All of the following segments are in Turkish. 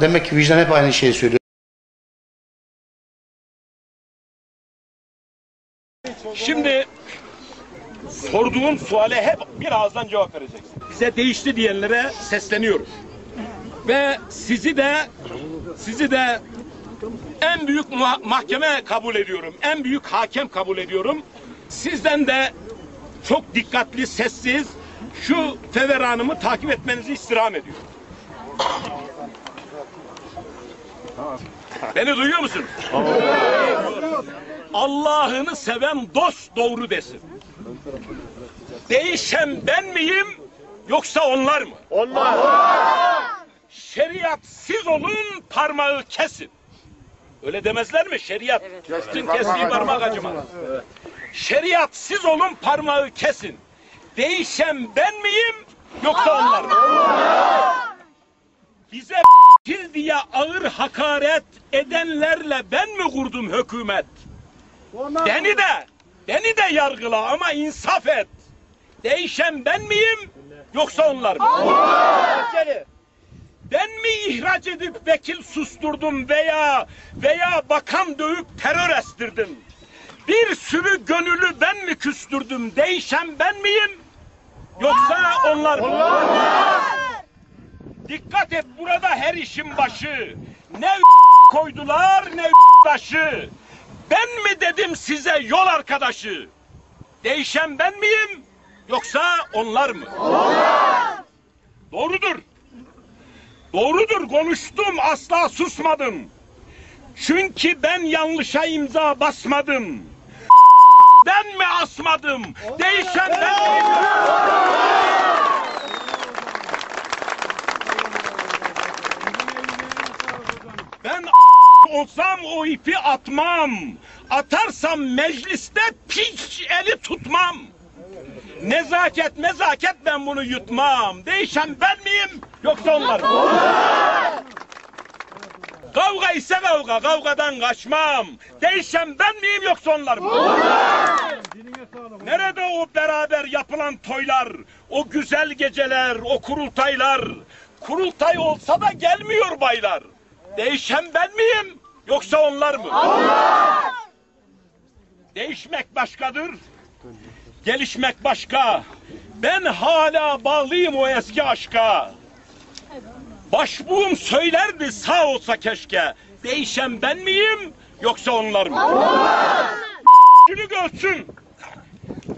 Demek ki vicdan hep aynı şeyi söylüyor. Şimdi sorduğum suale hep bir ağızdan cevap vereceksin. Bize değişti diyenlere sesleniyorum. Ve sizi de sizi de en büyük mahkeme kabul ediyorum. En büyük hakem kabul ediyorum. Sizden de çok dikkatli, sessiz şu feveranımı takip etmenizi istirham ediyorum. Beni duyuyor musun? Allah'ını seven dost doğru desin. Değişen ben miyim yoksa onlar mı? Onlar. Şeriat siz olun parmağı kesin. Öyle demezler mi? Şeriat kestin kestiği parmak acımaz. Şeriat siz olun parmağı kesin. Değişen ben miyim yoksa onlar mı? Bize diye ağır hakaret edenlerle ben mi kurdum hükümet? Beni de, beni de yargıla ama insaf et. Değişen ben miyim yoksa onlar mı? Ben mi ihraç edip vekil susturdum veya veya bakan dövüp terör estirdim? Bir sürü gönüllü ben mi küstürdüm? Değişen ben miyim? Yoksa onlar mı? Dikkat et burada her işin başı. Ne koydular ne taşı. Ben mi dedim size yol arkadaşı? Değişen ben miyim yoksa onlar mı? Doğrudur. Doğrudur konuştum asla susmadım. Çünkü ben yanlışa imza basmadım. Ben mi asmadım? Değişen ben miyim? Ben olsam o ipi atmam. Atarsam mecliste piç eli tutmam. Nezaket nezaket ben bunu yutmam. Değişen ben miyim yoksa onlar mı? Kavga ise kavga, kavgadan kaçmam. Değişen ben miyim yoksa onlar mı? Nerede o beraber yapılan toylar, o güzel geceler, o kurultaylar? Kurultay olsa da gelmiyor baylar. Değişen ben miyim yoksa onlar mı? Değişmek başkadır, gelişmek başka. Ben hala bağlıyım o eski aşka. Başbuğum söylerdi sağ olsa keşke. Değişen ben miyim yoksa onlar mı? Şunu görsün.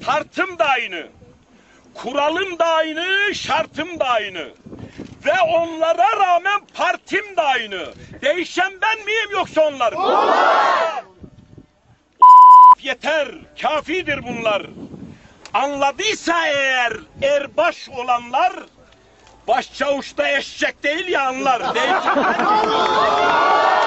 Tartım da aynı. Kuralım da aynı, şartım da aynı. Ve onlara rağmen partim de aynı. Değişen ben miyim yoksa onlar mı? Yeter, kafidir bunlar. Anladıysa eğer erbaş olanlar, başçavuşta eşek değil ya anlar. Değişen ben miyim?